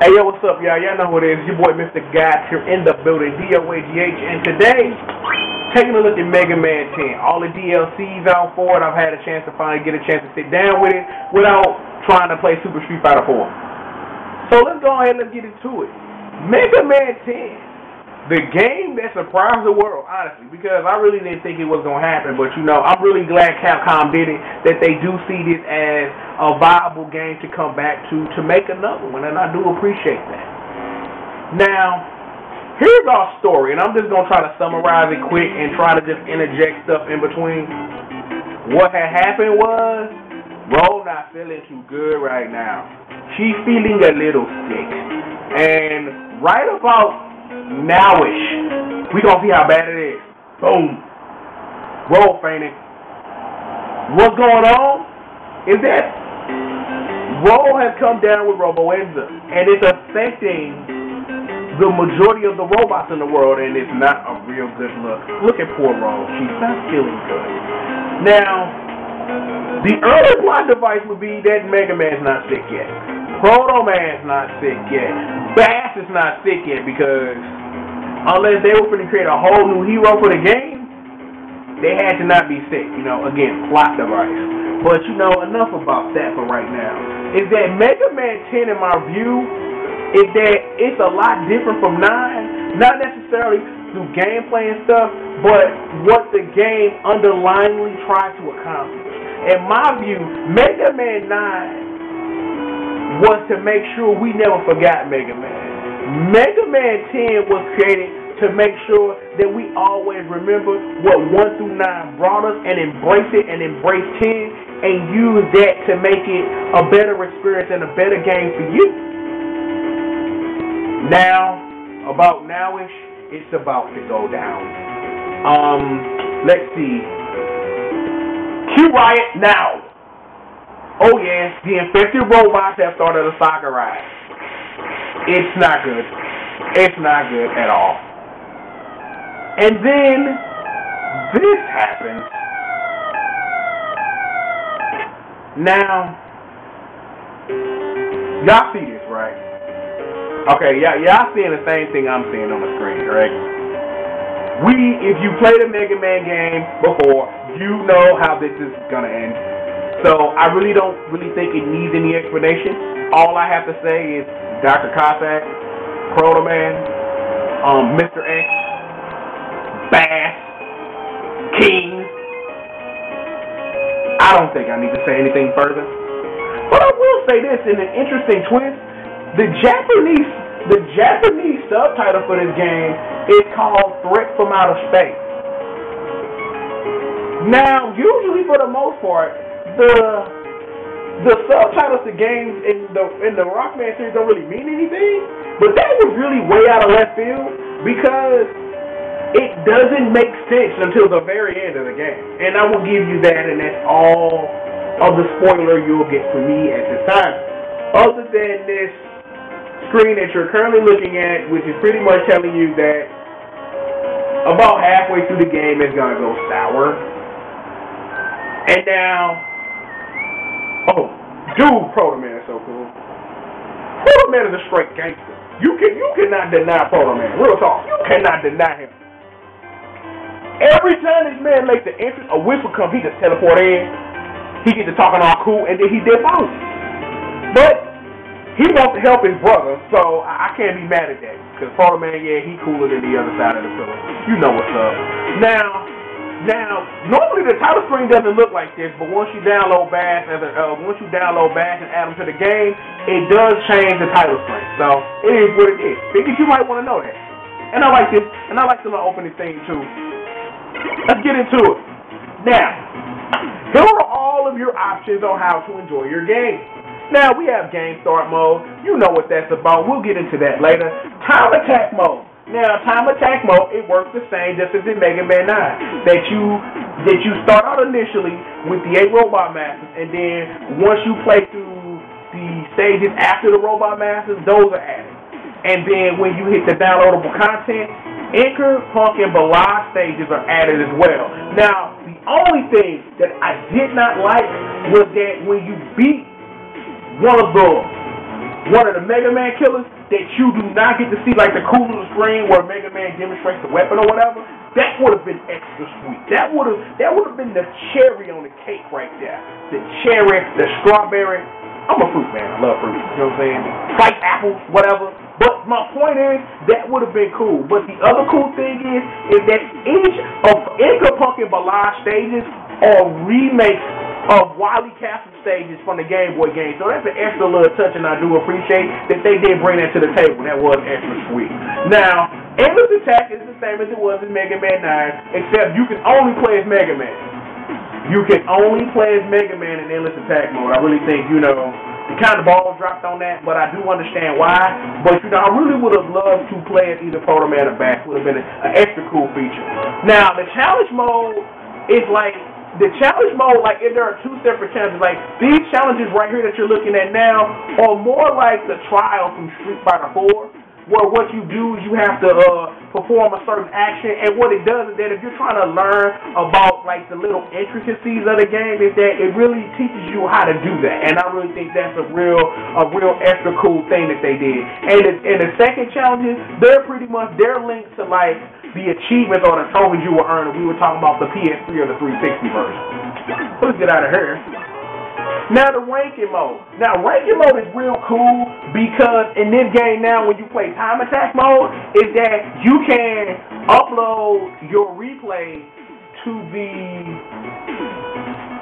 Hey, yo, what's up, y'all? Y'all know who it is. Your boy, Mr. Gods, here in the building, D-O-A-G-H. And today, taking a look at Mega Man 10. All the DLCs out for it. I've had a chance to finally get a chance to sit down with it without trying to play Super Street Fighter 4. So let's go ahead and let's get into it. Mega Man 10 the game that surprised the world, honestly, because I really didn't think it was gonna happen. But you know, I'm really glad Capcom did it. That they do see this as a viable game to come back to to make another one, and I do appreciate that. Now, here's our story, and I'm just gonna try to summarize it quick and try to just interject stuff in between. What had happened was, Roll not feeling too good right now. She's feeling a little sick, and right about nowish. We gonna see how bad it is. Boom. Roll fainting. What's going on is that Roll has come down with Roboenza, and it's affecting the majority of the robots in the world, and it's not a real good look. Look at poor Roll. She's not feeling good. Now, the early plot device would be that Mega Man's not sick yet. Proto Man's not sick yet. Bass is not sick yet because unless they were going to create a whole new hero for the game, they had to not be sick. You know, again, plot device. But you know, enough about that for right now. Is that Mega Man 10, in my view, is that it's a lot different from 9. Not necessarily through gameplay and stuff, but what the game underlyingly tried to accomplish. In my view, Mega Man 9 was to make sure we never forgot Mega Man. Mega Man 10 was created to make sure that we always remember what 1 through 9 brought us and embrace it and embrace 10 and use that to make it a better experience and a better game for you. Now, about nowish, it's about to go down. Um, let's see. Q Riot now. Oh yes, the infected robots have started a saga ride. It's not good. It's not good at all. And then this happens. Now, y'all see this, right? Okay, y'all, y'all seeing the same thing I'm seeing on the screen, correct? We, if you played a Mega Man game before, you know how this is gonna end. So I really don't really think it needs any explanation. All I have to say is Dr. Cossack, Proto Man, um, Mr. X, Bass, King. I don't think I need to say anything further. But I will say this in an interesting twist. The Japanese the Japanese subtitle for this game is called Threat from Outer Space. Now, usually for the most part, the the subtitles to games in the in the Rockman series don't really mean anything, but that was really way out of left field because it doesn't make sense until the very end of the game. And I will give you that, and that's all of the spoiler you'll get from me at this time. Other than this screen that you're currently looking at, which is pretty much telling you that about halfway through the game it's gonna go sour. And now Oh, dude, Proto Man is so cool. Proto Man is a straight gangster. You can you cannot deny Proto Man. Real talk. You cannot deny him. Every time this man makes an entrance, a whistle comes, he just teleport in. He gets to talking all cool, and then he dip out. But he wants to help his brother, so I can't be mad at that. Because Proto Man, yeah, he cooler than the other side of the pillar. You know what's up. Now, now, normally the title screen doesn't look like this, but once you download Bass as a, uh, once you download Bass and add them to the game, it does change the title screen. So it is what it is. Because you might want to know that. And I like this, and I like the little opening thing too. Let's get into it. Now, here are all of your options on how to enjoy your game. Now we have game start mode. You know what that's about. We'll get into that later. Time attack mode. Now, time attack mode, it works the same just as in Mega Man 9. That you that you start out initially with the eight robot masters, and then once you play through the stages after the robot masters, those are added. And then when you hit the downloadable content, Enker, Punk, and Ballade stages are added as well. Now, the only thing that I did not like was that when you beat one of the one of the Mega Man killers that you do not get to see like the cool little screen where Mega Man demonstrates the weapon or whatever, that would have been extra sweet. That would have that would have been the cherry on the cake right there. The cherry, the strawberry. I'm a fruit man. I love fruit. You know what I'm saying? White apples, whatever. But my point is, that would have been cool. But the other cool thing is, is that each of Enker Punk and Ballade stages are remakes of Wily Castle stages from the Game Boy game. So that's an extra little touch, and I do appreciate that they did bring that to the table. That was extra sweet. Now, Endless Attack is the same as it was in Mega Man 9, except you can only play as Mega Man. You can only play as Mega Man in Endless Attack mode. I really think, you know, the kind of ball dropped on that, but I do understand why. But you know, I really would have loved to play as either Proto Man or Bass. Would have been an extra cool feature. Now the challenge mode is like the challenge mode, like if there are two separate challenges, like these challenges right here that you're looking at now are more like the trial from Street Fighter 4, where what you do is you have to uh, perform a certain action, and what it does is that if you're trying to learn about like the little intricacies of the game, is that it really teaches you how to do that, and I really think that's a real, a real extra cool thing that they did. And the, and the second challenges, they're pretty much they're linked to like the achievements or the trophies you were earning. We were talking about the PS3 or the 360 version. Let's get out of here. Now the ranking mode. Now ranking mode is real cool because in this game now when you play time attack mode is that you can upload your replay to the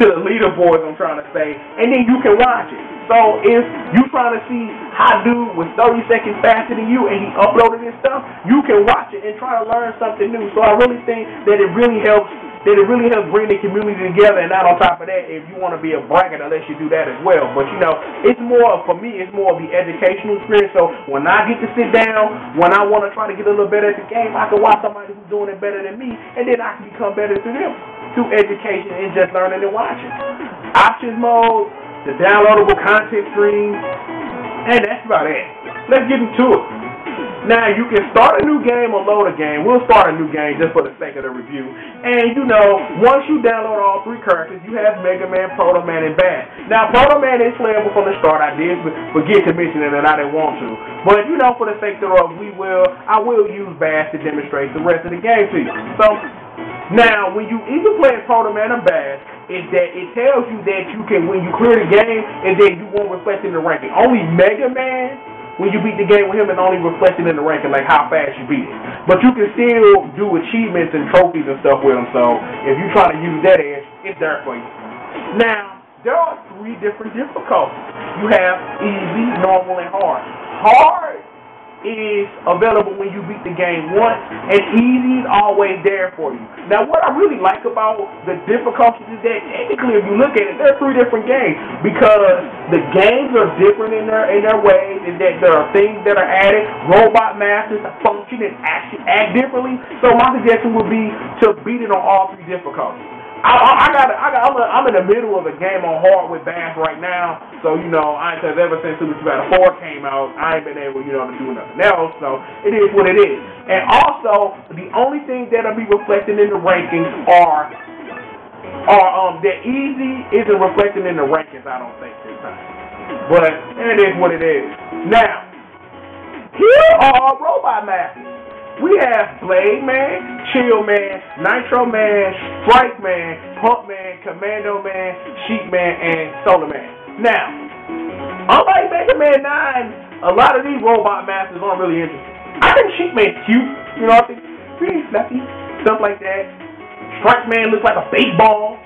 to the leaderboards I'm trying to say and then you can watch it. So if you trying to see how dude was 30 seconds faster than you and he uploaded his stuff, you can watch it and try to learn something new. So I really think that it really helps that it really helps bring the community together and not on top of that if you want to be a braggart unless you do that as well. But you know, it's more for me it's more of the educational experience. So when I get to sit down, when I want to try to get a little better at the game, I can watch somebody who's doing it better than me and then I can become better to them through education and just learning and watching. Options mode, the downloadable content stream, and that's about it. Let's get into it. Now, you can start a new game or load a game. We'll start a new game just for the sake of the review. And, you know, once you download all three characters, you have Mega Man, Proto Man, and Bass. Now, Proto Man is playable from the start. I did forget to mention it, and I didn't want to. But, you know, for the sake thereof, we will, I will use Bass to demonstrate the rest of the game to you. So, now, when you either play Proto Man or Bass, is that it tells you that you can, when you clear the game, and then you won't reflect in the ranking. Only Mega Man, when you beat the game with him, and only reflected in the ranking, like how fast you beat it. But you can still do achievements and trophies and stuff with him. So if you try to use that edge, it's there for you. Now, there are three different difficulties. You have easy, normal, and hard. Hard is available when you beat the game once, and easy is always there for you. Now, what I really like about the difficulties is that technically, if you look at it, there are three different games because the games are different in their in their ways, and that there are things that are added. Robot masters function and act, act differently. So my suggestion would be to beat it on all three difficulties. I, I, got, I got, I'm, a, I'm in the middle of a game on hard with Bass right now, so you know, I because ever since Super Battle Four came out, I ain't been able, you know, to do nothing else. So it is what it is. And also, the only thing that'll be reflected in the rankings are, are um, that easy isn't reflected in the rankings. I don't think this time, but it is what it is. Now, here are Robot Masters. We have Blade Man, Chill Man, Nitro Man, Strike Man, Pump Man, Commando Man, Sheep Man, and Solar Man. Now, unlike Mega Man 9, a lot of these robot masters aren't really interesting. I think Sheep Man's cute, you know, what I think pretty fluffy, stuff like that. Strike Man looks like a baseball.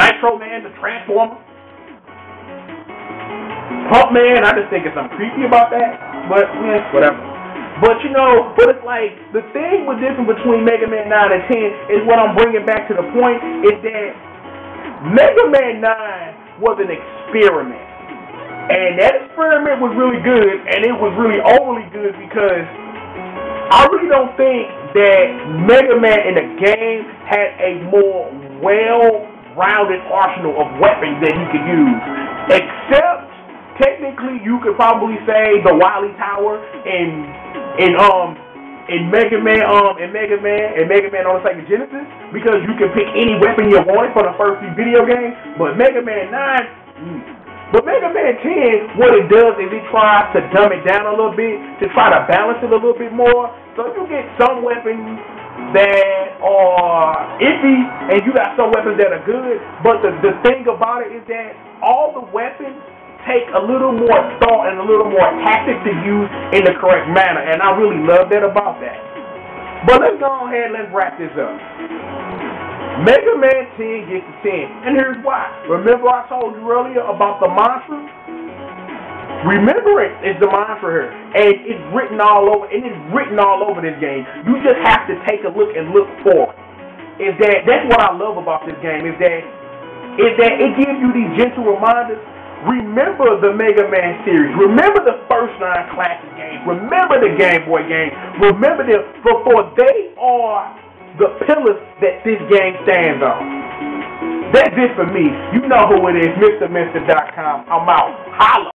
Nitro Man, the Transformer. Pump Man, I just think it's something creepy about that, but yeah, whatever. But you know, but it's like the thing was different between Mega Man 9 and 10 is what I'm bringing back to the point is that Mega Man 9 was an experiment. And that experiment was really good, and it was really overly good because I really don't think that Mega Man in the game had a more well-rounded arsenal of weapons that he could use, except technically you could probably say the Wily Tower and in um in Mega Man um in Mega Man and Mega Man on the Sega Genesis because you can pick any weapon you wanted for the first few video games. But Mega Man 9, mm, But Mega Man 10, what it does is it tries to dumb it down a little bit to try to balance it a little bit more. So you get some weapons that are iffy and you got some weapons that are good. But the, the thing about it is that all the weapons take a little more thought and a little more tactic to use in the correct manner. And I really love that about that. But let's go ahead and let's wrap this up. Mega Man 10 gets a 10. And here's why. Remember I told you earlier about the mantra? Remember it is the mantra here. And it's written all over and it's written all over this game. You just have to take a look and look for it. Is that that's what I love about this game, is that is that it gives you these gentle reminders. Remember the Mega Man series. Remember the first nine classic games. Remember the Game Boy games. Remember them before they are the pillars that this game stands on. That's it for me. You know who it is, MrMister.com. I'm out. Holla.